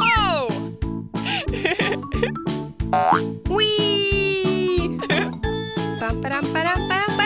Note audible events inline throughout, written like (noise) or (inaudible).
oh! (laughs) Wee! Ba-ba-dum-ba-dum-ba-dum.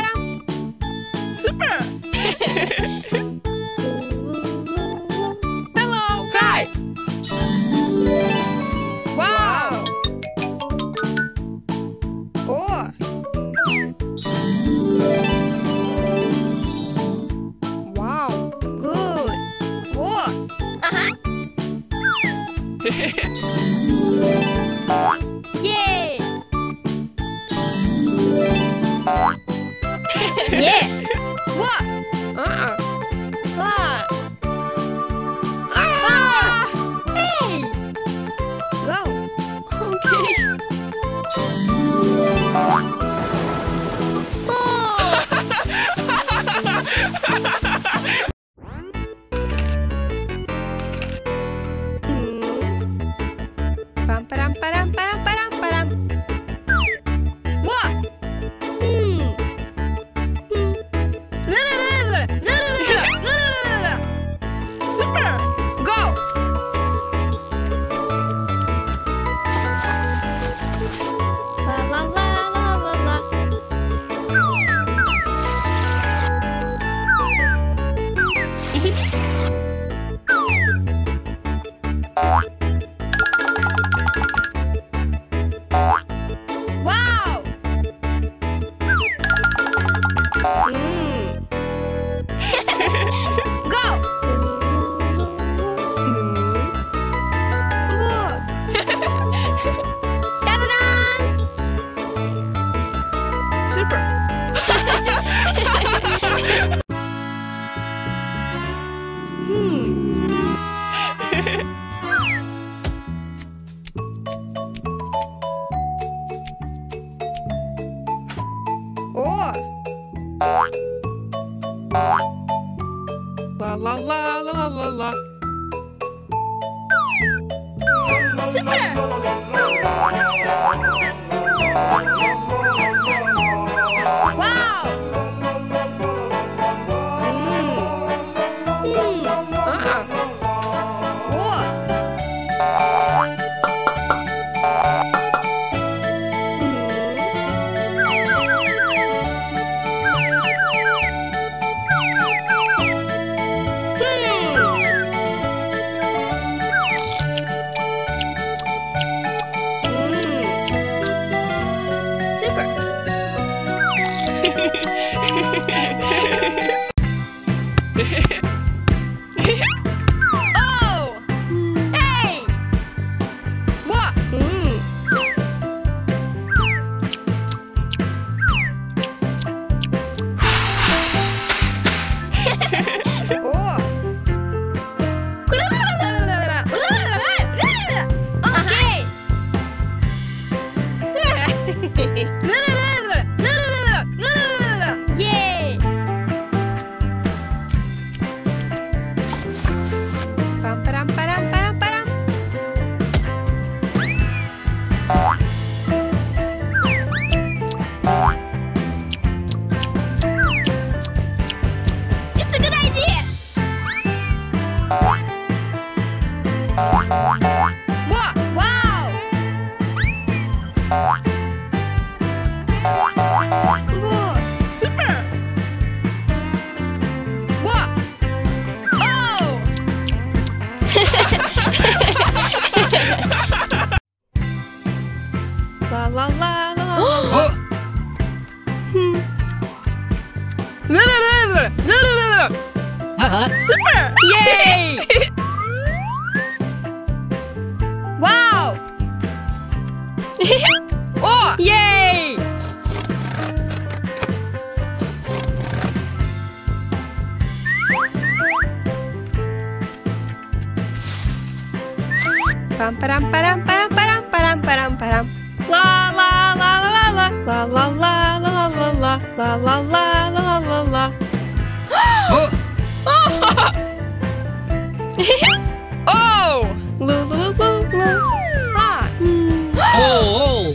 Yeah. 咚咚。param param param param param param param param la la la la la la la la la la la la la la la la la Oh! Lu lu lu lu lu. Ah. Oh!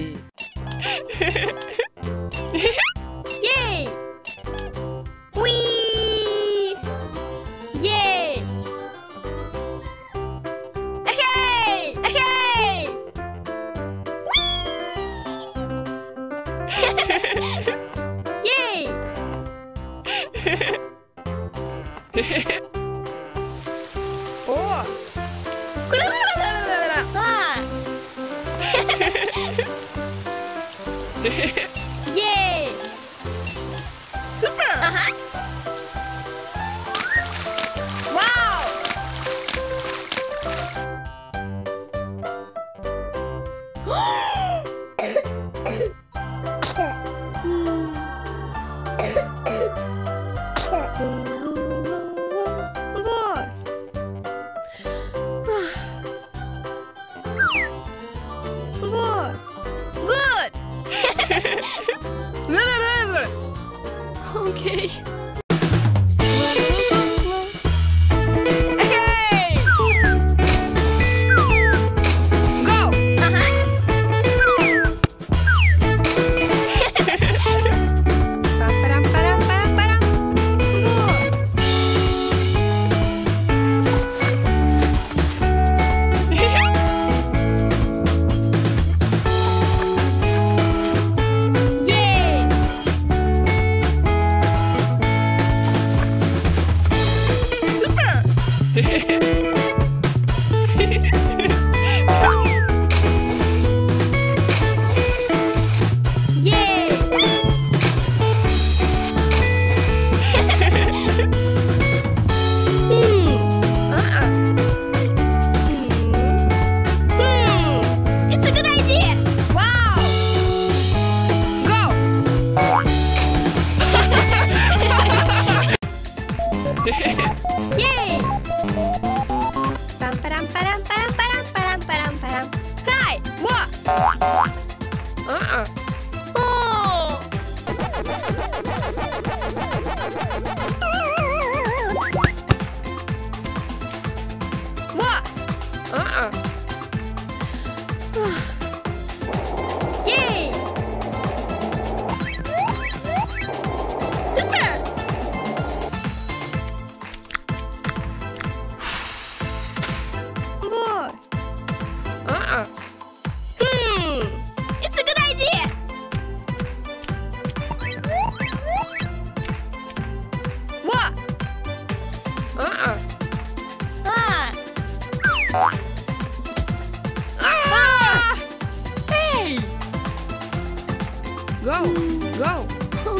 Super! Uh -huh.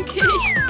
Okay. (laughs)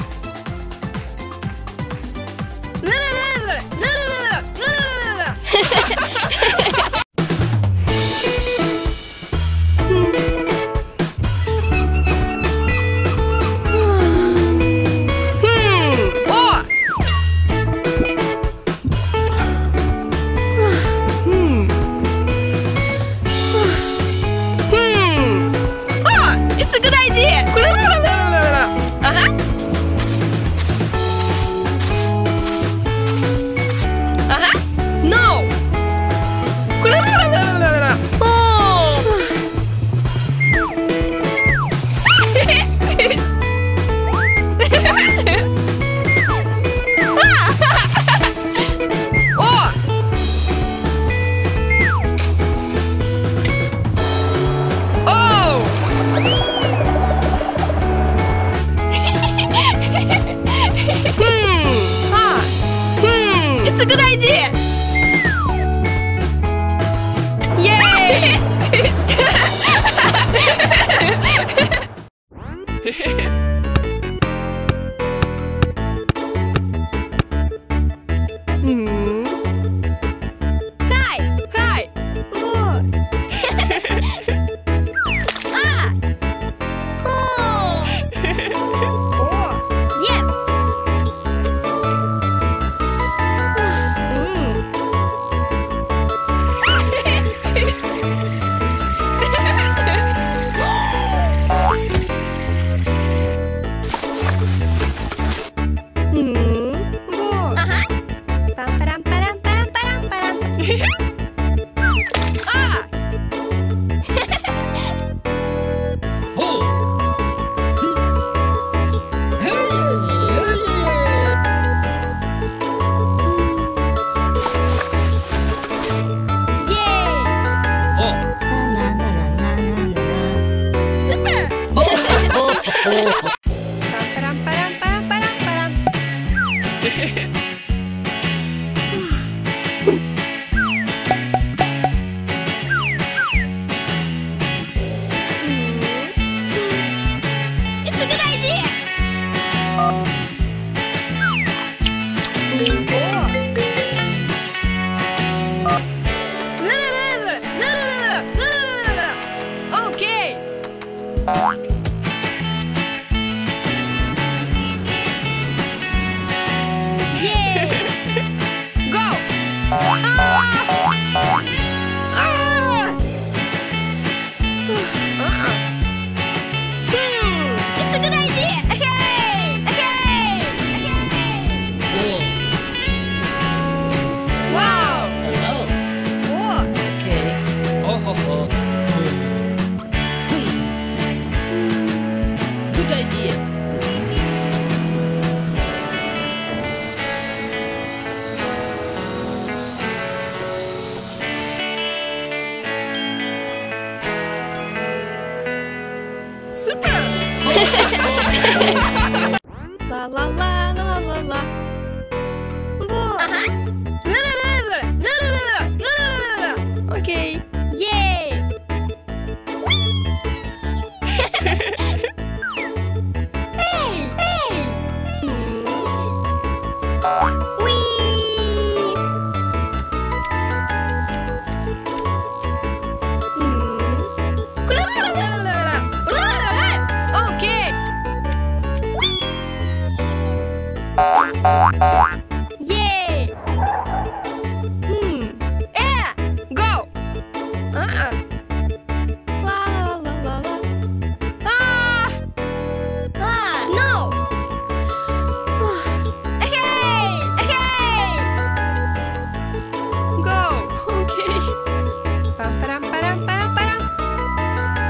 погоди.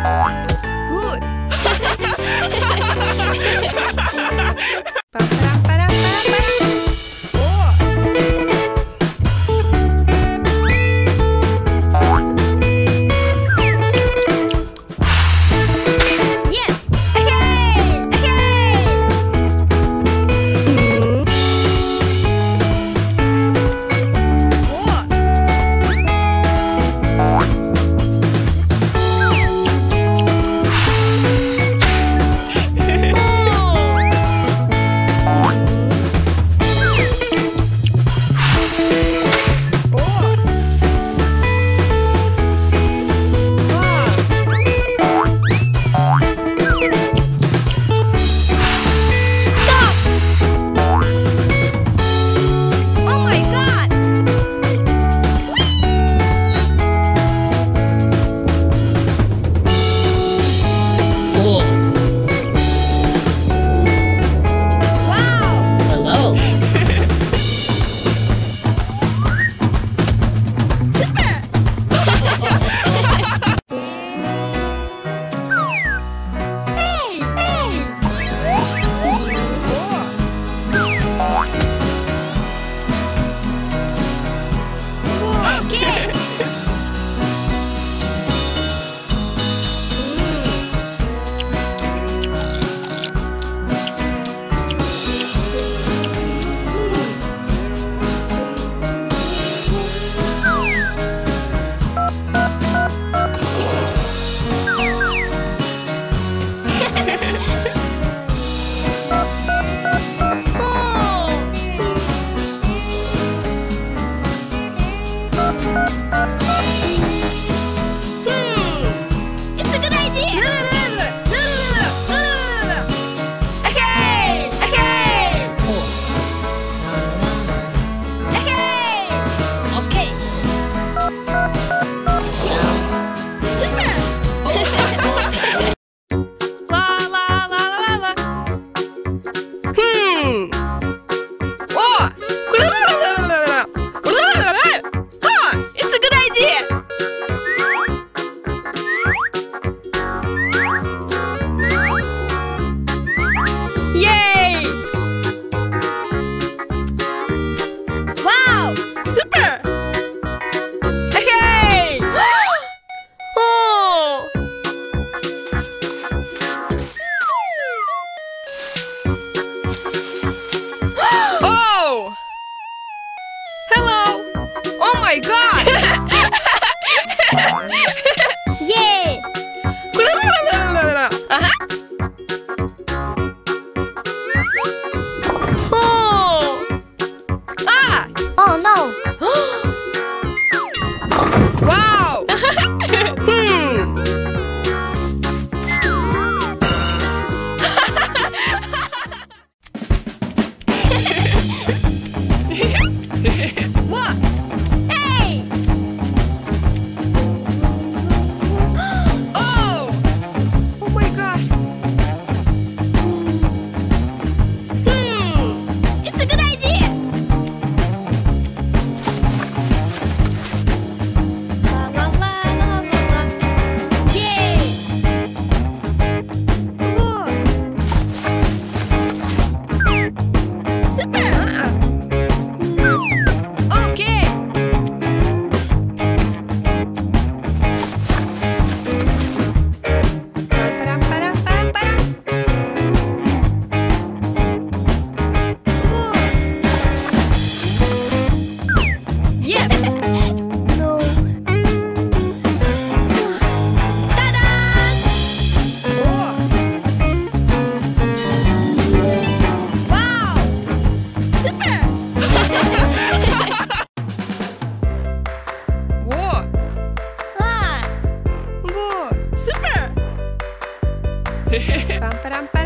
Bye. Pam, param, param, param,